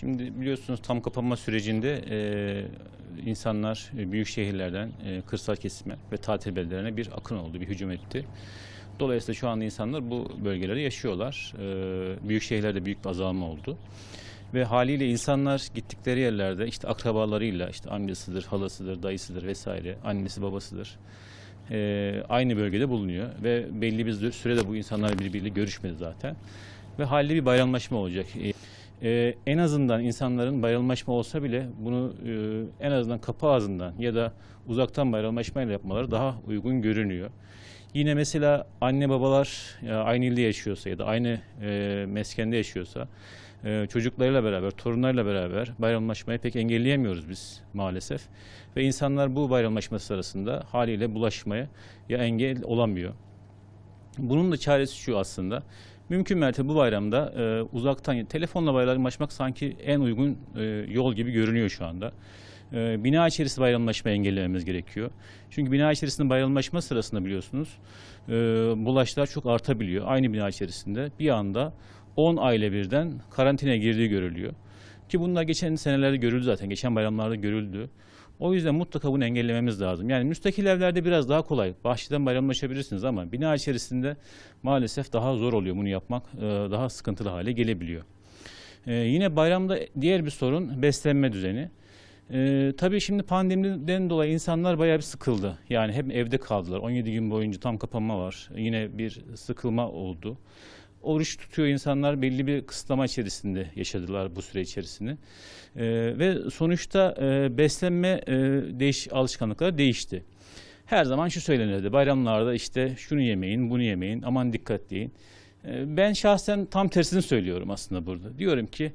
Şimdi biliyorsunuz tam kapanma sürecinde e, insanlar e, büyük şehirlerden e, kırsal kesime ve tatil beldelerine bir akın oldu, bir hücum etti. Dolayısıyla şu anda insanlar bu bölgelerde yaşıyorlar. E, büyük şehirlerde büyük bir azalma oldu. Ve haliyle insanlar gittikleri yerlerde işte akrabalarıyla, işte amcasıdır, halasıdır, dayısıdır vesaire, annesi babasıdır. e, aynı bölgede bulunuyor ve belli bir sürede bu insanlar birbiriyle görüşmedi zaten. Ve haliyle bir bayramlaşma olacak. E, en azından insanların bayramlaşma olsa bile bunu e, en azından kapı ağzından ya da uzaktan bayramlaşmayla yapmaları daha uygun görünüyor. Yine mesela anne babalar e, aynı ilde yaşıyorsa ya da aynı e, meskende yaşıyorsa e, çocuklarıyla beraber, torunlarıyla beraber bayramlaşmayı pek engelleyemiyoruz biz maalesef. Ve insanlar bu bayramlaşması sırasında haliyle bulaşmaya ya engel olamıyor. Bunun da çaresi şu aslında. Mümkün mertebe bu bayramda e, uzaktan telefonla bayramlaşmak sanki en uygun e, yol gibi görünüyor şu anda. E, bina içerisinde bayramlaşma engellememiz gerekiyor. Çünkü bina içerisinde bayramlaşma sırasında biliyorsunuz e, bulaşlar çok artabiliyor. Aynı bina içerisinde bir anda 10 aile birden karantinaya girdiği görülüyor. Ki bunlar geçen senelerde görüldü zaten. Geçen bayramlarda görüldü. O yüzden mutlaka bunu engellememiz lazım. Yani müstakil evlerde biraz daha kolay. Bahçeden bayramlaşabilirsiniz ama bina içerisinde maalesef daha zor oluyor bunu yapmak. e, Daha sıkıntılı hale gelebiliyor. E, Yine bayramda diğer bir sorun beslenme düzeni. E, tabii şimdi pandemiden dolayı insanlar bayağı bir sıkıldı. Yani hep evde kaldılar. 17 gün boyunca tam kapanma var. Yine bir sıkılma oldu. Oruç tutuyor insanlar belli bir kısıtlama içerisinde yaşadılar bu süre içerisinde. Ee, ve sonuçta e, beslenme e, değiş alışkanlıkları değişti. Her zaman şu söylenirdi bayramlarda işte şunu yemeyin bunu yemeyin aman dikkat deyin. Ee, ben şahsen tam tersini söylüyorum aslında burada. Diyorum ki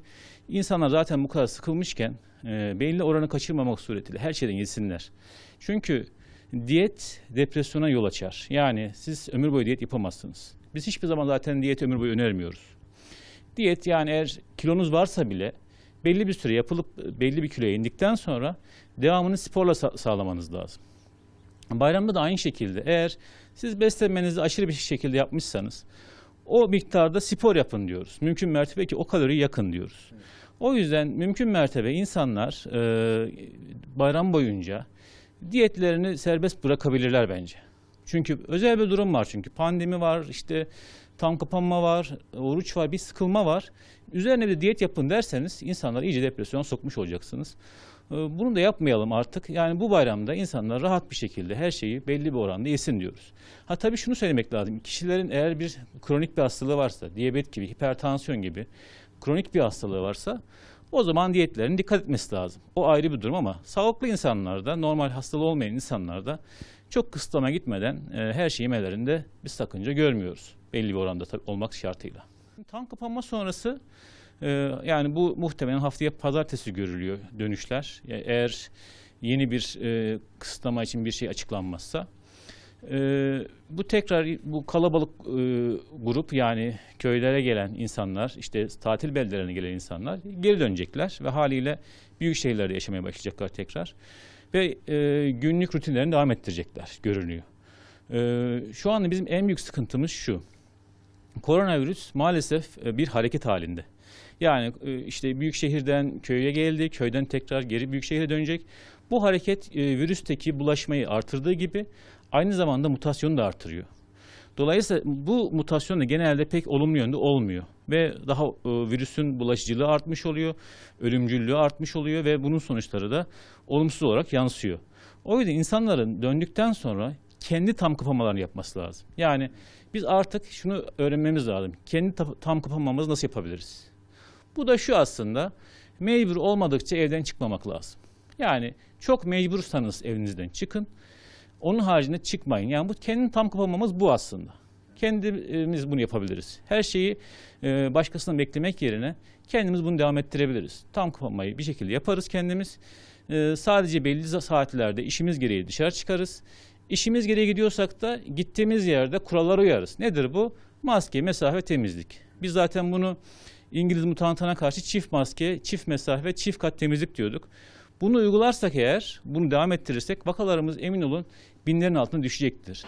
insanlar zaten bu kadar sıkılmışken e, belli oranı kaçırmamak suretiyle her şeyden yesinler. Çünkü diyet depresyona yol açar. Yani siz ömür boyu diyet yapamazsınız. Biz hiçbir zaman zaten diyet ömür boyu önermiyoruz. Diyet yani eğer kilonuz varsa bile belli bir süre yapılıp belli bir kiloya indikten sonra devamını sporla sa- sağlamanız lazım. Bayramda da aynı şekilde eğer siz beslenmenizi aşırı bir şekilde yapmışsanız o miktarda spor yapın diyoruz. Mümkün mertebe ki o kaloriyi yakın diyoruz. O yüzden mümkün mertebe insanlar e, bayram boyunca diyetlerini serbest bırakabilirler bence. Çünkü özel bir durum var çünkü pandemi var işte tam kapanma var, oruç var, bir sıkılma var. Üzerine bir diyet yapın derseniz insanlar iyice depresyona sokmuş olacaksınız. Ee, Bunu da yapmayalım artık. Yani bu bayramda insanlar rahat bir şekilde her şeyi belli bir oranda yesin diyoruz. Ha tabii şunu söylemek lazım. Kişilerin eğer bir kronik bir hastalığı varsa, diyabet gibi, hipertansiyon gibi kronik bir hastalığı varsa o zaman diyetlerine dikkat etmesi lazım. O ayrı bir durum ama sağlıklı insanlarda, normal hastalığı olmayan insanlarda çok kısıtlama gitmeden e, her şeyi yemelerinde bir sakınca görmüyoruz. Belli bir oranda tabii olmak şartıyla. Tam kapanma sonrası e, yani bu muhtemelen haftaya pazartesi görülüyor dönüşler. Ya Eğer yeni bir e, kısıtlama için bir şey açıklanmazsa. E, bu tekrar bu kalabalık e, grup yani köylere gelen insanlar işte tatil beldelerine gelen insanlar geri dönecekler ve haliyle büyük şehirlerde yaşamaya başlayacaklar tekrar ve e, günlük rutinlerini devam ettirecekler görünüyor. E, şu anda bizim en büyük sıkıntımız şu. Koronavirüs maalesef e, bir hareket halinde. Yani e, işte büyük şehirden köye geldi, köyden tekrar geri büyük şehre dönecek. Bu hareket e, virüsteki bulaşmayı artırdığı gibi aynı zamanda mutasyonu da artırıyor. Dolayısıyla bu mutasyon da genelde pek olumlu yönde olmuyor ve daha e, virüsün bulaşıcılığı artmış oluyor, ölümcüllüğü artmış oluyor ve bunun sonuçları da olumsuz olarak yansıyor. O yüzden insanların döndükten sonra kendi tam kapamalarını yapması lazım. Yani biz artık şunu öğrenmemiz lazım. Kendi ta- tam kapamamızı nasıl yapabiliriz? Bu da şu aslında mecbur olmadıkça evden çıkmamak lazım. Yani çok mecbursanız evinizden çıkın. Onun haricinde çıkmayın. Yani bu kendi tam kapamamız bu aslında. Kendimiz bunu yapabiliriz. Her şeyi e, başkasından beklemek yerine kendimiz bunu devam ettirebiliriz. Tam kapanmayı bir şekilde yaparız kendimiz. E, sadece belli saatlerde işimiz gereği dışarı çıkarız. İşimiz gereği gidiyorsak da gittiğimiz yerde kurallara uyarız. Nedir bu? Maske, mesafe, temizlik. Biz zaten bunu İngiliz mutantana karşı çift maske, çift mesafe, çift kat temizlik diyorduk. Bunu uygularsak eğer, bunu devam ettirirsek vakalarımız emin olun binlerin altına düşecektir.